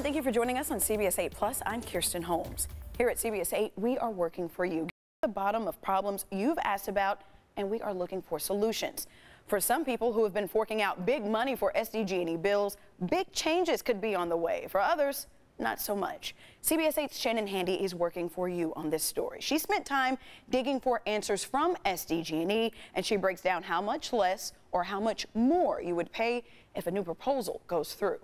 Thank you for joining us on CBS 8 Plus. I'm Kirsten Holmes. Here at CBS 8, we are working for you. Get the bottom of problems you've asked about, and we are looking for solutions. For some people who have been forking out big money for SDG&E bills, big changes could be on the way. For others, not so much. CBS 8's Shannon Handy is working for you on this story. She spent time digging for answers from SDG&E, and she breaks down how much less or how much more you would pay if a new proposal goes through.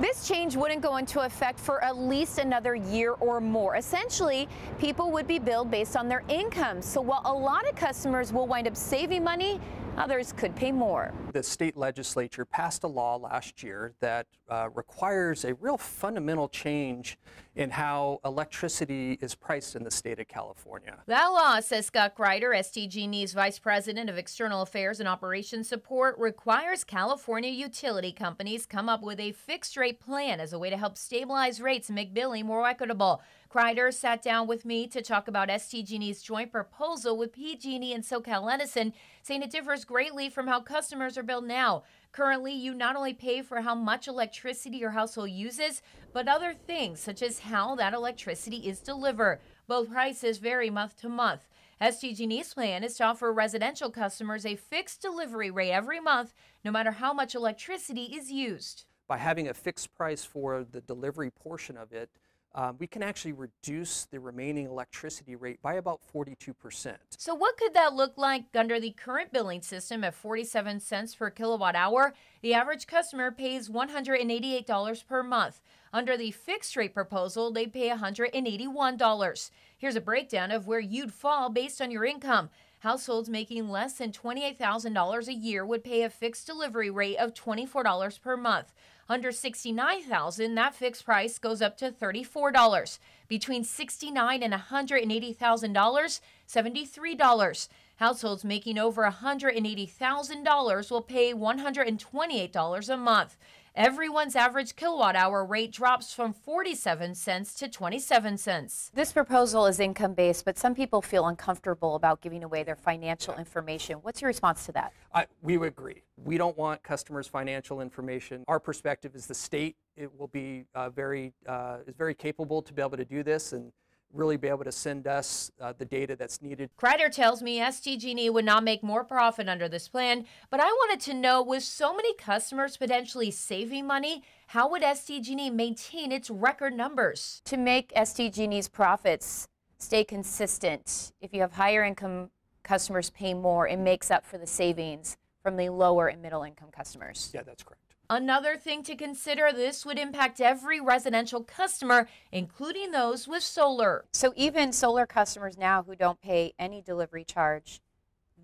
This change wouldn't go into effect for at least another year or more. Essentially, people would be billed based on their income. So while a lot of customers will wind up saving money, Others could pay more. The state legislature passed a law last year that uh, requires a real fundamental change in how electricity is priced in the state of California. That law, says Scott Crider, SDG&E's Vice President of External Affairs and Operations Support, requires California utility companies come up with a fixed rate plan as a way to help stabilize rates and make billing more equitable. Crider sat down with me to talk about SDG&E's joint proposal with PG&E and SoCal Edison, saying it differs greatly from how customers are billed now. Currently, you not only pay for how much electricity your household uses, but other things such as how that electricity is delivered. Both prices vary month to month. SDG&E's plan is to offer residential customers a fixed delivery rate every month, no matter how much electricity is used. By having a fixed price for the delivery portion of it, um, we can actually reduce the remaining electricity rate by about 42%. So, what could that look like under the current billing system at 47 cents per kilowatt hour? The average customer pays $188 per month. Under the fixed rate proposal, they pay $181. Here's a breakdown of where you'd fall based on your income. Households making less than $28,000 a year would pay a fixed delivery rate of $24 per month. Under 69,000, that fixed price goes up to $34. Between $69 and $180,000, $73. Households making over $180,000 will pay $128 a month. Everyone's average kilowatt hour rate drops from 47 cents to 27 cents. This proposal is income based, but some people feel uncomfortable about giving away their financial information. What's your response to that? I, we would agree. We don't want customers' financial information. Our perspective is the state it will be uh, very uh, is very capable to be able to do this and really be able to send us uh, the data that's needed. Crider tells me SDG&E would not make more profit under this plan, but I wanted to know with so many customers potentially saving money, how would SDG&E maintain its record numbers? To make SDG&E's profits stay consistent, if you have higher income customers pay more, it makes up for the savings from the lower and middle income customers. Yeah, that's correct. Another thing to consider this would impact every residential customer, including those with solar. So, even solar customers now who don't pay any delivery charge,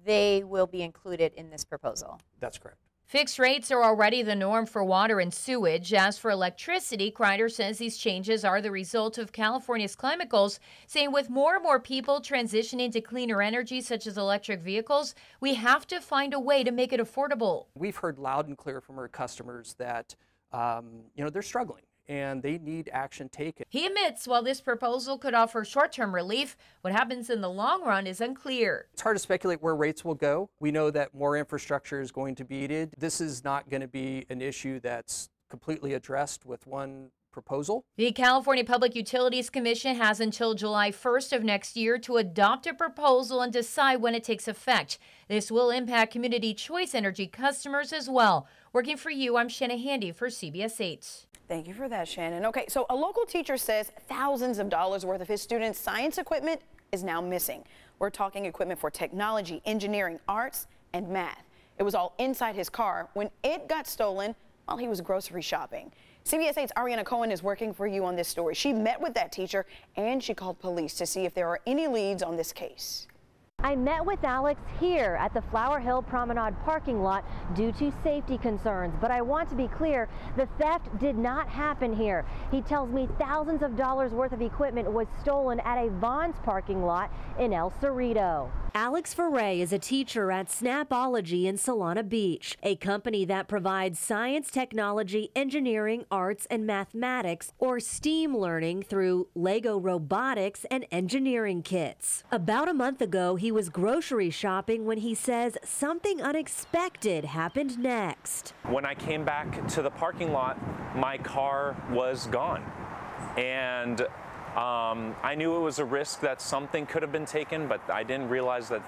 they will be included in this proposal. That's correct. Fixed rates are already the norm for water and sewage. As for electricity, Crider says these changes are the result of California's climate goals, saying with more and more people transitioning to cleaner energy such as electric vehicles, we have to find a way to make it affordable. We've heard loud and clear from our customers that um, you know they're struggling and they need action taken. He admits while this proposal could offer short term relief, what happens in the long run is unclear. It's hard to speculate where rates will go. We know that more infrastructure is going to be needed. This is not going to be an issue that's completely addressed with one proposal. The California Public Utilities Commission has until July 1st of next year to adopt a proposal and decide when it takes effect. This will impact community choice energy customers as well. Working for you, I'm Shannon Handy for CBS 8. Thank you for that, Shannon. Okay, so a local teacher says thousands of dollars worth of his students' science equipment is now missing. We're talking equipment for technology, engineering, arts, and math. It was all inside his car when it got stolen while he was grocery shopping. CBS 8's Ariana Cohen is working for you on this story. She met with that teacher and she called police to see if there are any leads on this case. I met with Alex here at the Flower Hill Promenade parking lot due to safety concerns, but I want to be clear, the theft did not happen here. He tells me thousands of dollars worth of equipment was stolen at a Vons parking lot in El Cerrito. Alex Ferre is a teacher at Snapology in Solana Beach, a company that provides science, technology, engineering, arts, and mathematics, or STEAM learning through Lego robotics and engineering kits. About a month ago, he he was grocery shopping when he says something unexpected happened next. When I came back to the parking lot, my car was gone. And um, I knew it was a risk that something could have been taken, but I didn't realize that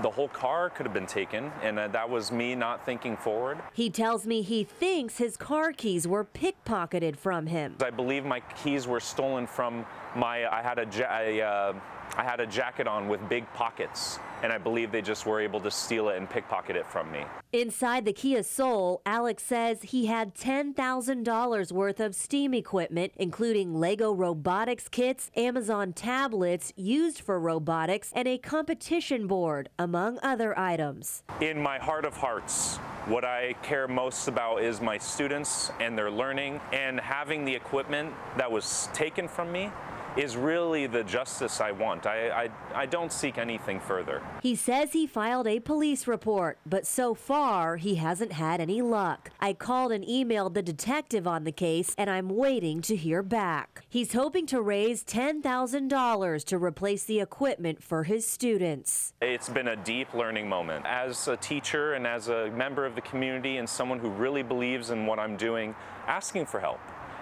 the whole car could have been taken, and uh, that was me not thinking forward. He tells me he thinks his car keys were pickpocketed from him. I believe my keys were stolen from my. I had a, a uh, I had a jacket on with big pockets, and I believe they just were able to steal it and pickpocket it from me. Inside the Kia Soul, Alex says he had $10,000 worth of STEAM equipment, including Lego robotics kits, Amazon tablets used for robotics, and a competition board, among other items. In my heart of hearts, what I care most about is my students and their learning, and having the equipment that was taken from me is really the justice I want. I, I, I don't seek anything further. He says he filed a police report, but so far he hasn't had any luck. I called and emailed the detective on the case, and I'm waiting to hear back. He's hoping to raise $10,000 to replace the equipment for his students. It's been a deep learning moment. As a teacher and as a member of the community and someone who really believes in what I'm doing, asking for help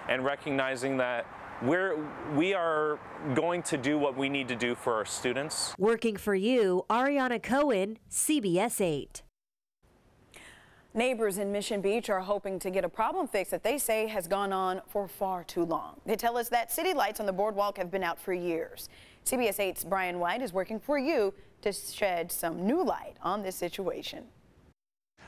and recognizing that we're, we are going to do what we need to do for our students. Working for you, Ariana Cohen, CBS 8. Neighbors in Mission Beach are hoping to get a problem fixed that they say has gone on for far too long. They tell us that city lights on the boardwalk have been out for years. CBS 8's Brian White is working for you to shed some new light on this situation.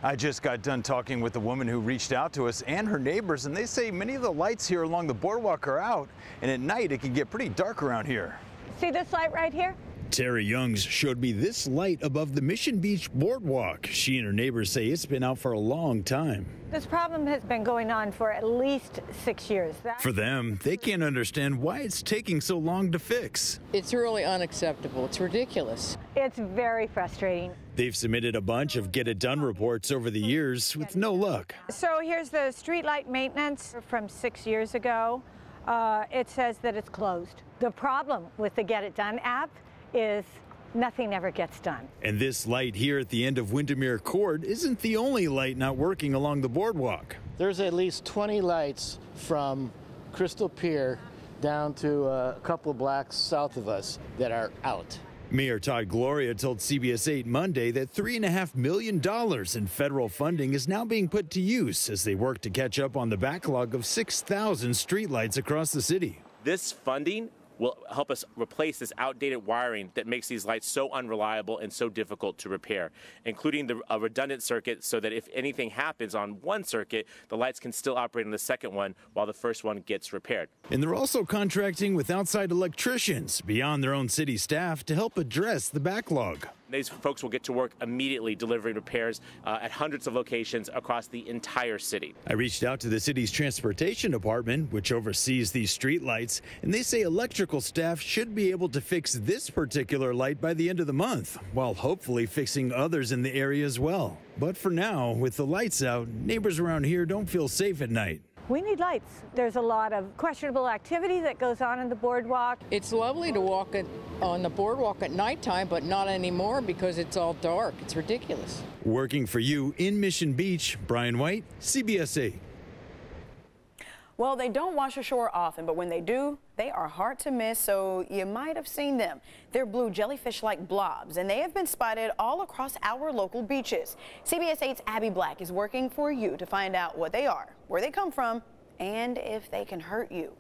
I just got done talking with the woman who reached out to us and her neighbors, and they say many of the lights here along the boardwalk are out, and at night it can get pretty dark around here. See this light right here? Terry Youngs showed me this light above the Mission Beach boardwalk. She and her neighbors say it's been out for a long time. This problem has been going on for at least six years. That for them, they can't understand why it's taking so long to fix. It's really unacceptable. It's ridiculous. It's very frustrating. They've submitted a bunch of get it done reports over the years with no luck. So here's the streetlight maintenance from six years ago. Uh, it says that it's closed. The problem with the Get It Done app is nothing ever gets done. And this light here at the end of Windermere Court isn't the only light not working along the boardwalk. There's at least 20 lights from Crystal Pier down to a couple of blocks south of us that are out. Mayor Todd Gloria told CBS 8 Monday that $3.5 million in federal funding is now being put to use as they work to catch up on the backlog of 6,000 streetlights across the city. This funding will help us replace this outdated wiring that makes these lights so unreliable and so difficult to repair, including the, a redundant circuit so that if anything happens on one circuit, the lights can still operate on the second one while the first one gets repaired. And they're also contracting with outside electricians beyond their own city staff to help address the backlog. These folks will get to work immediately delivering repairs uh, at hundreds of locations across the entire city. I reached out to the city's transportation department, which oversees these streetlights, and they say electrical staff should be able to fix this particular light by the end of the month, while hopefully fixing others in the area as well. But for now, with the lights out, neighbors around here don't feel safe at night. We need lights. There's a lot of questionable activity that goes on in the boardwalk. It's lovely to walk at, on the boardwalk at nighttime, but not anymore because it's all dark. It's ridiculous. Working for you in Mission Beach, Brian White, CBS 8. Well, they don't wash ashore often, but when they do, they are hard to miss, so you might have seen them. They're blue jellyfish-like blobs, and they have been spotted all across our local beaches. CBS 8's Abby Black is working for you to find out what they are, where they come from, and if they can hurt you.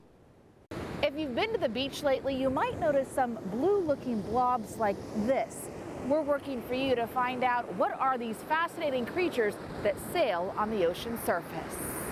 If you've been to the beach lately, you might notice some blue-looking blobs like this. We're working for you to find out what are these fascinating creatures that sail on the ocean surface.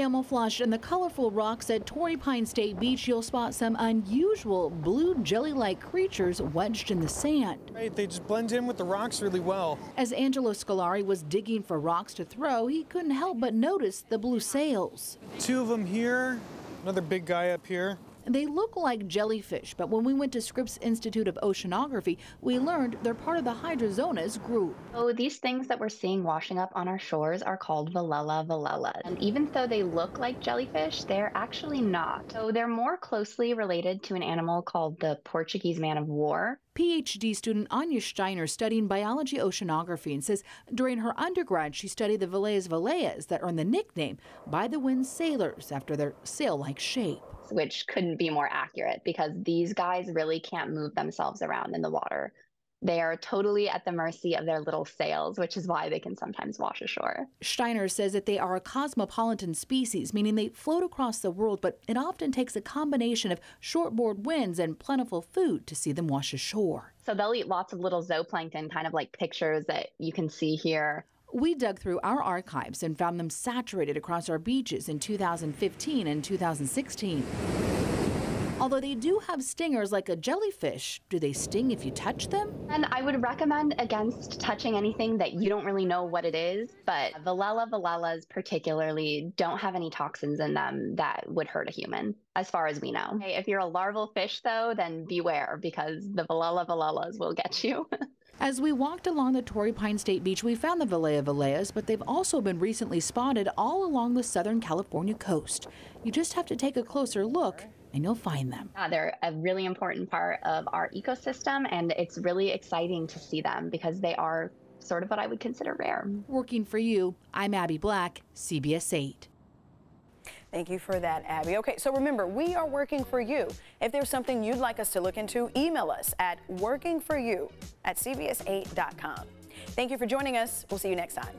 Camouflaged in the colorful rocks at Torrey Pine State Beach, you'll spot some unusual blue jelly-like creatures wedged in the sand. Right, they just blend in with the rocks really well. As Angelo Scolari was digging for rocks to throw, he couldn't help but notice the blue sails. Two of them here, another big guy up here. They look like jellyfish, but when we went to Scripps Institute of Oceanography, we learned they're part of the Hydrozoans group. So these things that we're seeing washing up on our shores are called Velella velella. And even though they look like jellyfish, they're actually not. So they're more closely related to an animal called the Portuguese man of war. PhD student Anya Steiner studying biology oceanography and says during her undergrad she studied the Velella velellas that earned the nickname by the wind sailors after their sail-like shape. Which couldn't be more accurate because these guys really can't move themselves around in the water. They are totally at the mercy of their little sails, which is why they can sometimes wash ashore. Steiner says that they are a cosmopolitan species, meaning they float across the world, but it often takes a combination of shoreward winds and plentiful food to see them wash ashore. So they'll eat lots of little zooplankton, kind of like pictures that you can see here. We dug through our archives and found them saturated across our beaches in 2015 and 2016. Although they do have stingers like a jellyfish, do they sting if you touch them? And I would recommend against touching anything that you don't really know what it is, but Velella velellas particularly don't have any toxins in them that would hurt a human, as far as we know. If you're a larval fish, though, then beware because the Velella velellas will get you. As we walked along the Torrey Pine State Beach, we found the Velella velellas, but they've also been recently spotted all along the Southern California coast. You just have to take a closer look and you'll find them. They're a really important part of our ecosystem, and it's really exciting to see them because they are sort of what I would consider rare. Working for you, I'm Abby Black, CBS 8. Thank you for that, Abby. Okay, so remember, we are working for you. If there's something you'd like us to look into, email us at workingforyou at cbs8.com. Thank you for joining us. We'll see you next time.